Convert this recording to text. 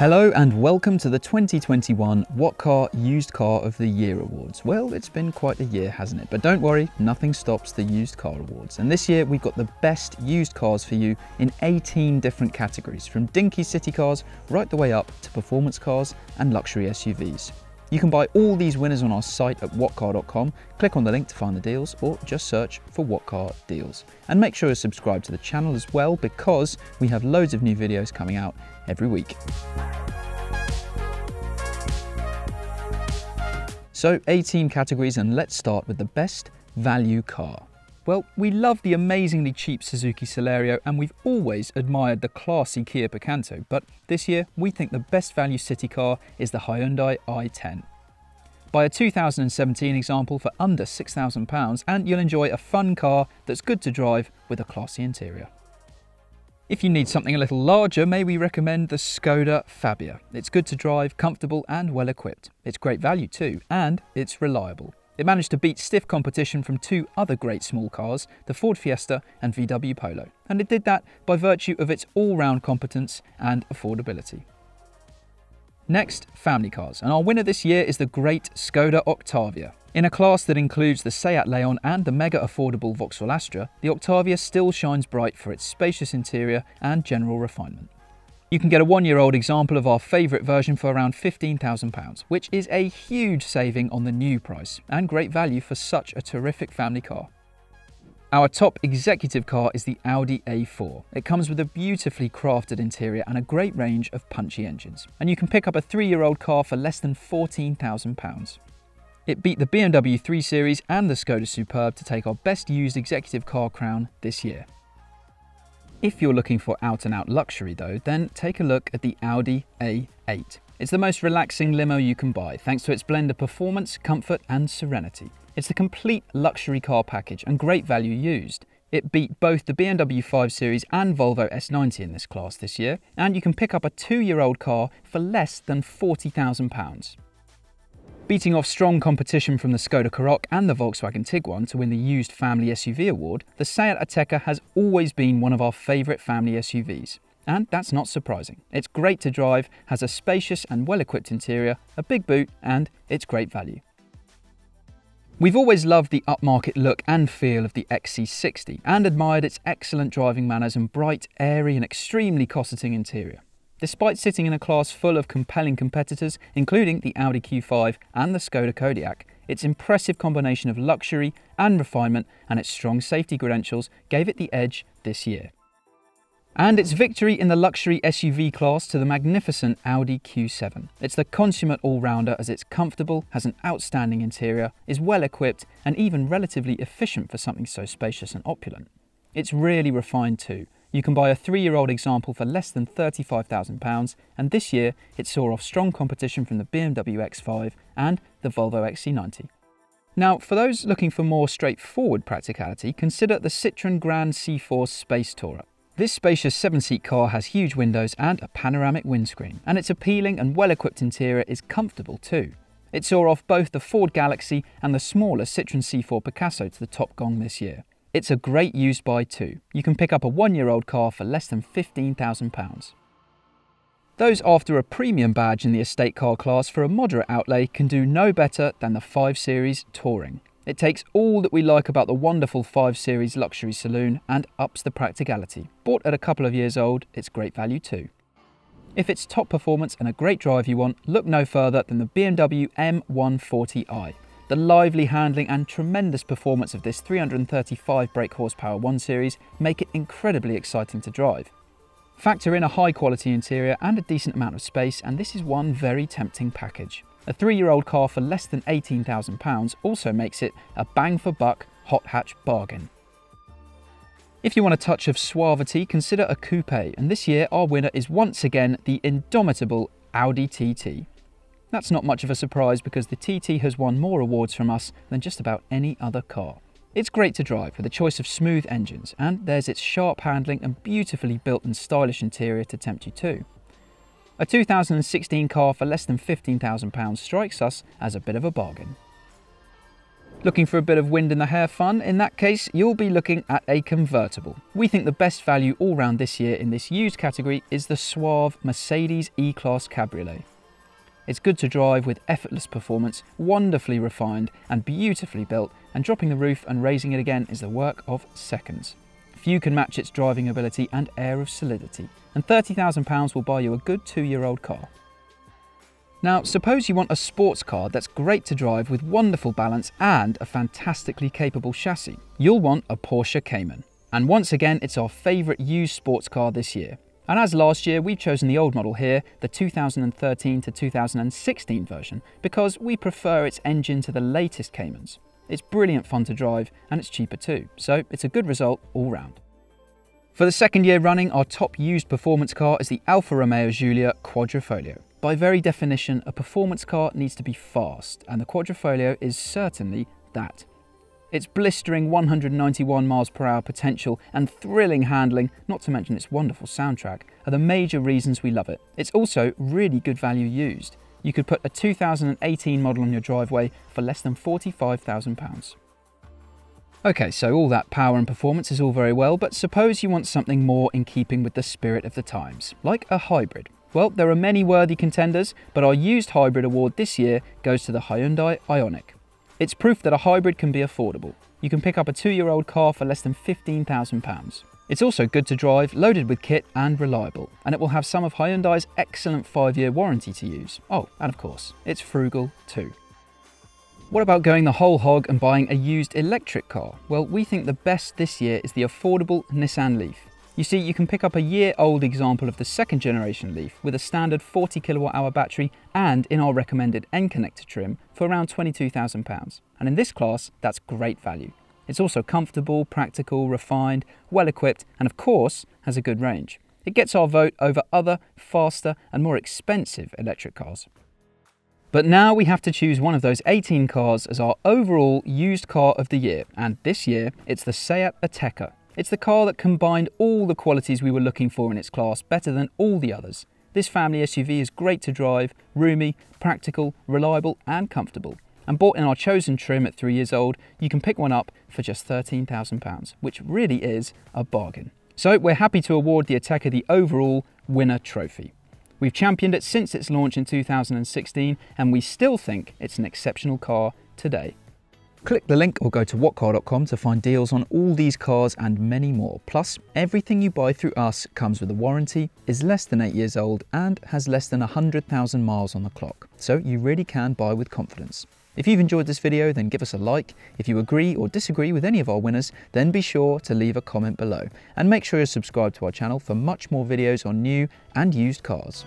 Hello and welcome to the 2021 What Car Used Car of the Year Awards. Well, it's been quite a year, hasn't it? But don't worry, nothing stops the Used Car Awards. And this year we've got the best used cars for you in 18 different categories, from dinky city cars right the way up to performance cars and luxury SUVs. You can buy all these winners on our site at whatcar.com, click on the link to find the deals, or just search for What Car Deals. And make sure to subscribe to the channel as well because we have loads of new videos coming out every week. So 18 categories and let's start with the best value car. Well, we love the amazingly cheap Suzuki Celerio and we've always admired the classy Kia Picanto, but this year we think the best value city car is the Hyundai i10. Buy a 2017 example for under £6,000 and you'll enjoy a fun car that's good to drive with a classy interior. If you need something a little larger, may we recommend the Skoda Fabia. It's good to drive, comfortable and well equipped. It's great value too, and it's reliable. It managed to beat stiff competition from two other great small cars, the Ford Fiesta and VW Polo, and it did that by virtue of its all-round competence and affordability. Next, family cars, and our winner this year is the great Skoda Octavia. In a class that includes the Seat Leon and the mega affordable Vauxhall Astra, the Octavia still shines bright for its spacious interior and general refinement. You can get a one-year-old example of our favourite version for around £15,000, which is a huge saving on the new price and great value for such a terrific family car. Our top executive car is the Audi A4. It comes with a beautifully crafted interior and a great range of punchy engines. And you can pick up a three-year-old car for less than £14,000. It beat the BMW 3 Series and the Skoda Superb to take our best used executive car crown this year. If you're looking for out-and-out -out luxury though, then take a look at the Audi A8. It's the most relaxing limo you can buy, thanks to its blend of performance, comfort and serenity. It's the complete luxury car package and great value used. It beat both the BMW 5 Series and Volvo S90 in this class this year, and you can pick up a two-year-old car for less than £40,000. Beating off strong competition from the Skoda Karoq and the Volkswagen Tiguan to win the Used Family SUV Award, the Seat Ateca has always been one of our favourite family SUVs. And that's not surprising. It's great to drive, has a spacious and well-equipped interior, a big boot, and it's great value. We've always loved the upmarket look and feel of the XC60 and admired its excellent driving manners and bright, airy and extremely cosseting interior. Despite sitting in a class full of compelling competitors, including the Audi Q5 and the Skoda Kodiaq, its impressive combination of luxury and refinement and its strong safety credentials gave it the edge this year and its victory in the luxury SUV class to the magnificent Audi Q7. It's the consummate all-rounder as it's comfortable, has an outstanding interior, is well equipped and even relatively efficient for something so spacious and opulent. It's really refined too. You can buy a three-year-old example for less than £35,000 and this year it saw off strong competition from the BMW X5 and the Volvo XC90. Now, for those looking for more straightforward practicality, consider the Citroën Grand C4 Space Tourer. This spacious seven-seat car has huge windows and a panoramic windscreen, and its appealing and well-equipped interior is comfortable too. It saw off both the Ford Galaxy and the smaller Citroën C4 Picasso to the top gong this year. It's a great used buy too. You can pick up a one-year-old car for less than £15,000. Those after a premium badge in the estate car class for a moderate outlay can do no better than the 5 Series Touring. It takes all that we like about the wonderful 5 Series luxury saloon and ups the practicality. Bought at a couple of years old, it's great value too. If it's top performance and a great drive you want, look no further than the BMW M140i. The lively handling and tremendous performance of this 335 brake horsepower 1 Series make it incredibly exciting to drive. Factor in a high quality interior and a decent amount of space and this is one very tempting package. A three-year-old car for less than £18,000 also makes it a bang-for-buck hot hatch bargain. If you want a touch of suavity, consider a coupe, and this year our winner is once again the indomitable Audi TT. That's not much of a surprise because the TT has won more awards from us than just about any other car. It's great to drive with a choice of smooth engines, and there's its sharp handling and beautifully built and stylish interior to tempt you too. A 2016 car for less than £15,000 strikes us as a bit of a bargain. Looking for a bit of wind in the hair fun? In that case, you'll be looking at a convertible. We think the best value all round this year in this used category is the suave Mercedes E-Class Cabriolet. It's good to drive with effortless performance, wonderfully refined and beautifully built, and dropping the roof and raising it again is the work of seconds. Few can match its driving ability and air of solidity, and £30,000 will buy you a good two-year-old car. Now, suppose you want a sports car that's great to drive with wonderful balance and a fantastically capable chassis. You'll want a Porsche Cayman. And once again, it's our favourite used sports car this year. And as last year, we've chosen the old model here, the 2013 to 2016 version, because we prefer its engine to the latest Caymans. It's brilliant fun to drive and it's cheaper too, so it's a good result all round. For the second year running, our top used performance car is the Alfa Romeo Giulia Quadrifoglio. By very definition, a performance car needs to be fast, and the Quadrifoglio is certainly that. Its blistering 191 miles per hour potential and thrilling handling, not to mention its wonderful soundtrack, are the major reasons we love it. It's also really good value used. You could put a 2018 model on your driveway for less than £45,000. Okay, so all that power and performance is all very well, but suppose you want something more in keeping with the spirit of the times, like a hybrid. Well, there are many worthy contenders, but our used hybrid award this year goes to the Hyundai Ioniq. It's proof that a hybrid can be affordable. You can pick up a two-year-old car for less than £15,000. It's also good to drive, loaded with kit and reliable, and it will have some of Hyundai's excellent 5-year warranty to use. Oh, and of course, it's frugal too. What about going the whole hog and buying a used electric car? Well, we think the best this year is the affordable Nissan Leaf. You see, you can pick up a year old example of the second generation Leaf with a standard 40 kilowatt hour battery and in our recommended N-Connecta trim for around £22,000. And in this class, that's great value. It's also comfortable, practical, refined, well equipped, and of course, has a good range. It gets our vote over other, faster, and more expensive electric cars. But now we have to choose one of those 18 cars as our overall used car of the year, and this year it's the Seat Ateca. It's the car that combined all the qualities we were looking for in its class better than all the others. This family SUV is great to drive, roomy, practical, reliable and comfortable. And bought in our chosen trim at three years old, you can pick one up for just £13,000, which really is a bargain. So we're happy to award the Ateca the overall winner trophy. We've championed it since its launch in 2016 and we still think it's an exceptional car today. Click the link or go to whatcar.com to find deals on all these cars and many more. Plus, everything you buy through us comes with a warranty, is less than 8 years old and has less than 100,000 miles on the clock. So you really can buy with confidence. If you've enjoyed this video, then give us a like. If you agree or disagree with any of our winners, then be sure to leave a comment below. And make sure you're subscribed to our channel for much more videos on new and used cars.